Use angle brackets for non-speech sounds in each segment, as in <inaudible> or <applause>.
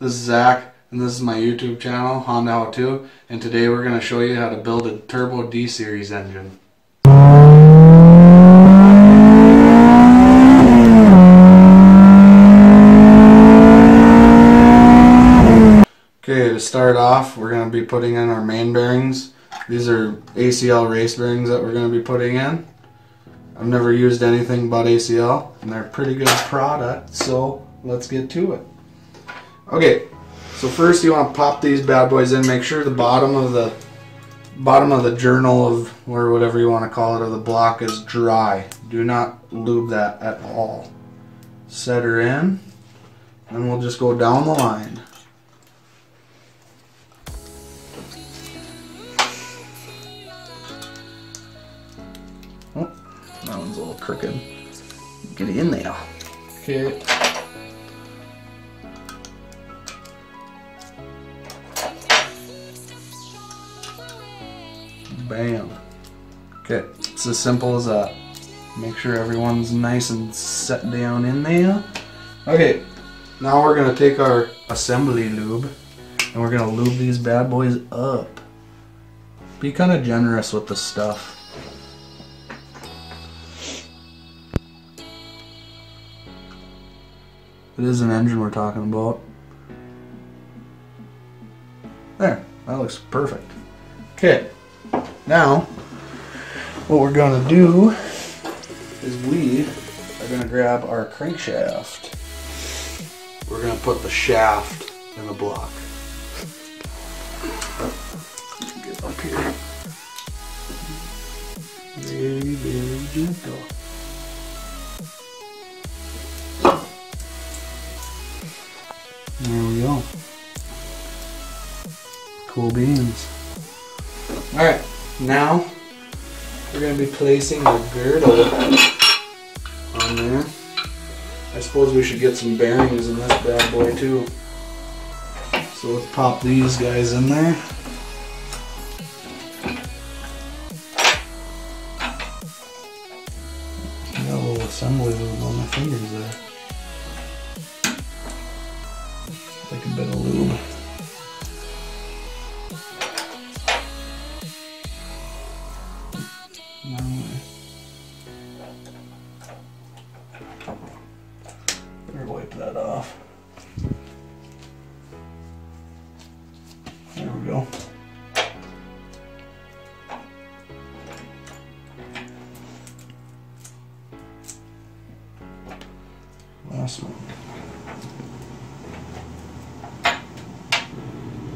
This is Zach, and this is my YouTube channel, Honda How To, and today we're going to show you how to build a Turbo D-Series engine. Okay, to start off, we're going to be putting in our main bearings. These are ACL race bearings that we're going to be putting in. I've never used anything but ACL, and they're a pretty good product, so let's get to it. Okay, so first you want to pop these bad boys in. Make sure the bottom of the bottom of the journal of or whatever you want to call it of the block is dry. Do not lube that at all. Set her in, and we'll just go down the line. Oh, that one's a little crooked. Get it in there. Okay. It's as simple as that. Make sure everyone's nice and set down in there. Okay, now we're gonna take our assembly lube and we're gonna lube these bad boys up. Be kind of generous with the stuff. It is an engine we're talking about. There, that looks perfect. Okay, now what we're gonna do is we are gonna grab our crankshaft. We're gonna put the shaft in the block. Get up here. Very, very gentle. There we go. Cool beans. Alright, now we're going to be placing the girdle on there. I suppose we should get some bearings in this bad boy too. So let's pop these guys in there.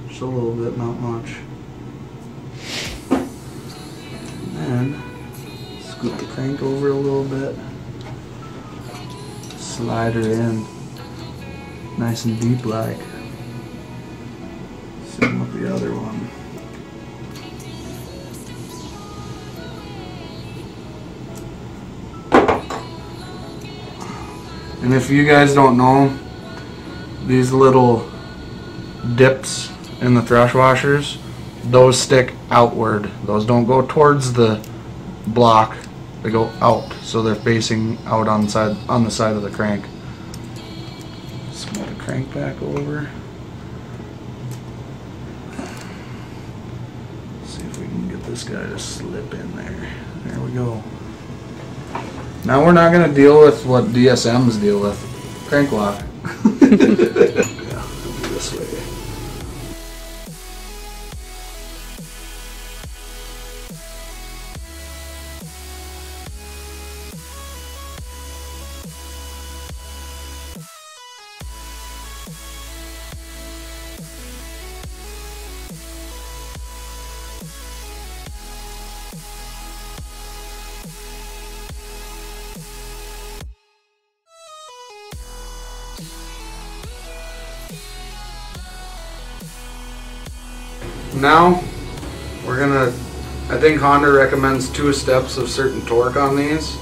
Just a little bit, not much. And then scoot the crank over a little bit. Slide her in. Nice and deep like. And if you guys don't know, these little dips in the thrust washers, those stick outward. Those don't go towards the block, they go out. So they're facing out on side on the side of the crank. Just move the crank back over. See if we can get this guy to slip in there. There we go. Now we're not gonna deal with what DSMs deal with. Crank lock. <laughs> Now, we're gonna, I think Honda recommends two steps of certain torque on these.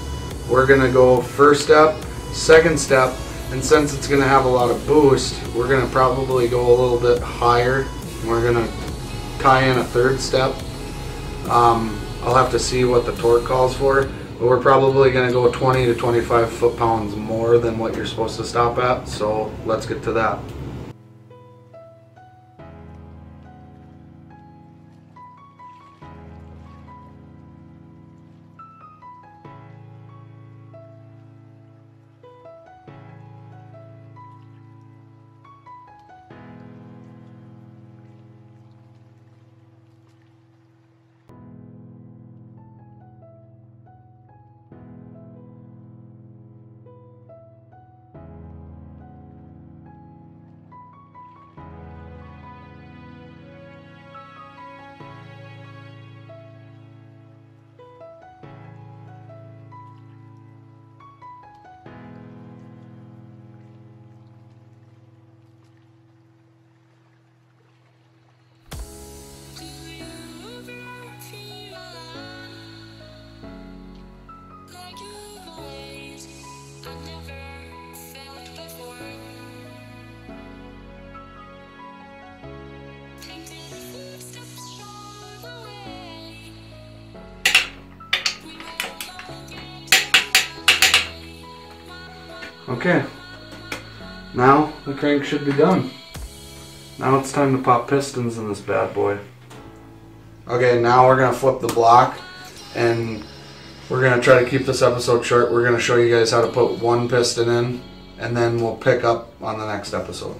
We're gonna go first step, second step, and since it's gonna have a lot of boost, we're gonna probably go a little bit higher. We're gonna tie in a third step. Um, I'll have to see what the torque calls for, but we're probably gonna go 20 to 25 foot-pounds more than what you're supposed to stop at, so let's get to that. Okay. Now the crank should be done. Now it's time to pop pistons in this bad boy. Okay, now we're gonna flip the block and we're gonna try to keep this episode short. We're gonna show you guys how to put one piston in and then we'll pick up on the next episode.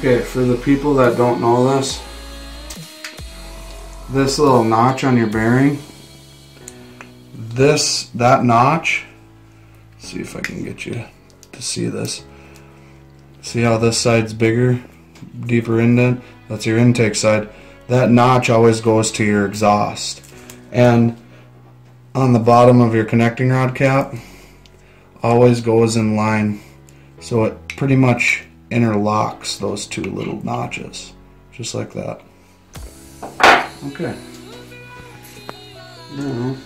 Okay, for the people that don't know this, this little notch on your bearing, this, that notch, see if I can get you to see this. See how this side's bigger, deeper indent? That's your intake side. That notch always goes to your exhaust. And on the bottom of your connecting rod cap, always goes in line. So it pretty much interlocks those two little notches, just like that. Okay. Now,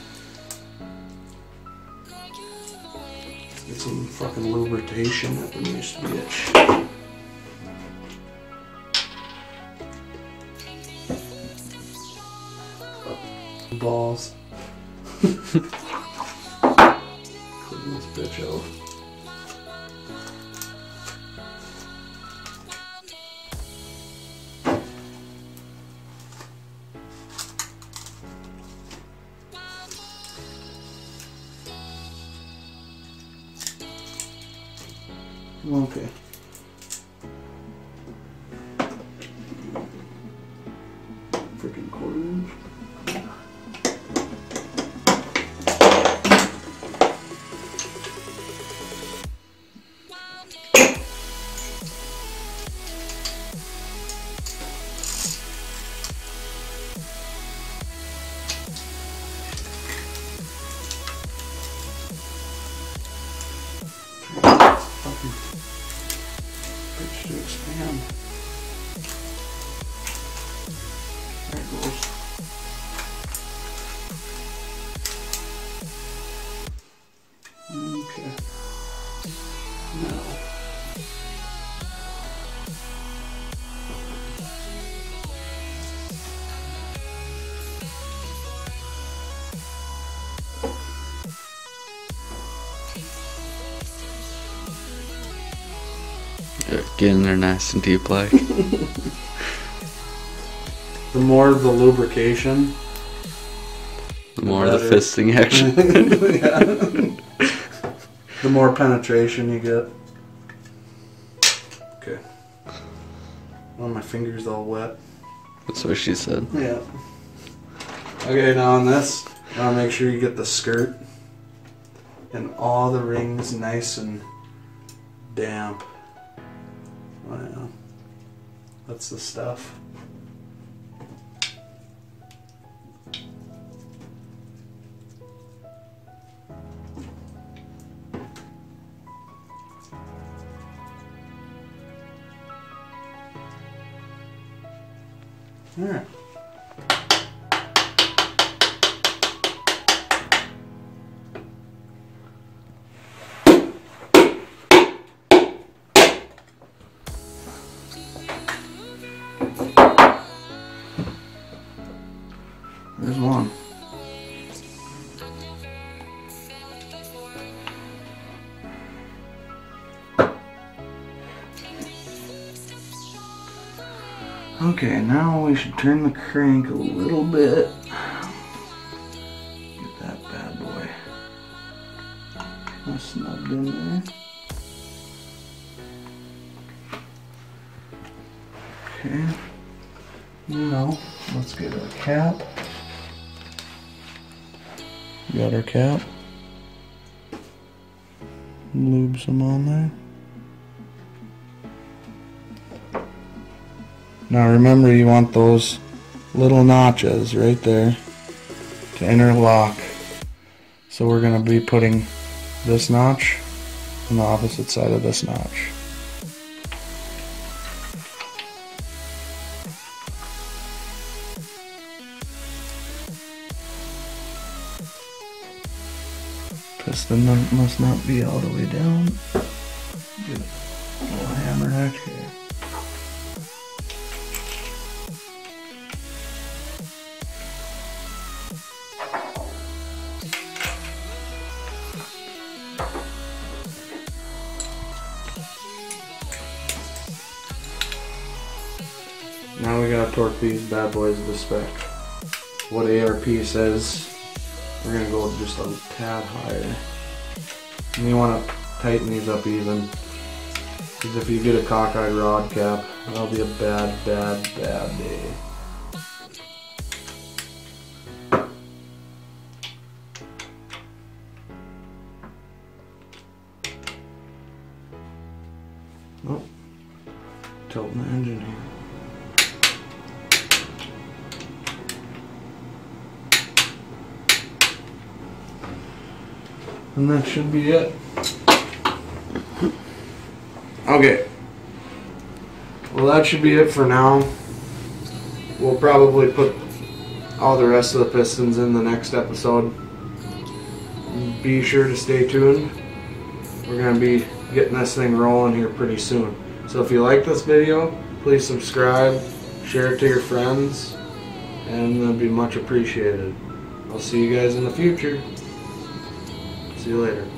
get some fucking lubrication up in this bitch. Balls. <laughs> Clean this bitch out. Okay. Getting there nice and deep like. <laughs> The more the lubrication, The more the fisting action. <laughs> The more penetration you get. Okay. Oh, my finger's all wet. That's what she said. Yeah. Okay, now on this, now make sure you get the skirt and all the rings nice and damp. Yeah. That's the stuff. Okay, now we should turn the crank a little bit. Get that bad boy. in there. Okay. Now, let's get our cap. Got our cap. Lube some on there. Now remember you want those little notches right there to interlock. So we're going to be putting this notch on the opposite side of this notch. Piston must not be all the way down. Get a little hammer heck here. Now we gotta torque these bad boys to spec. What ARP says, we're gonna go just a tad higher. And you wanna tighten these up even. Because if you get a cockeyed rod cap, that'll be a bad, bad, bad day. Oh, tilting the engine here. And that should be it. Okay. Well, that should be it for now. We'll probably put all the rest of the pistons in the next episode. Be sure to stay tuned. We're going to be getting this thing rolling here pretty soon. So if you like this video, please subscribe, share it to your friends, and that'd be much appreciated. I'll see you guys in the future. See you later.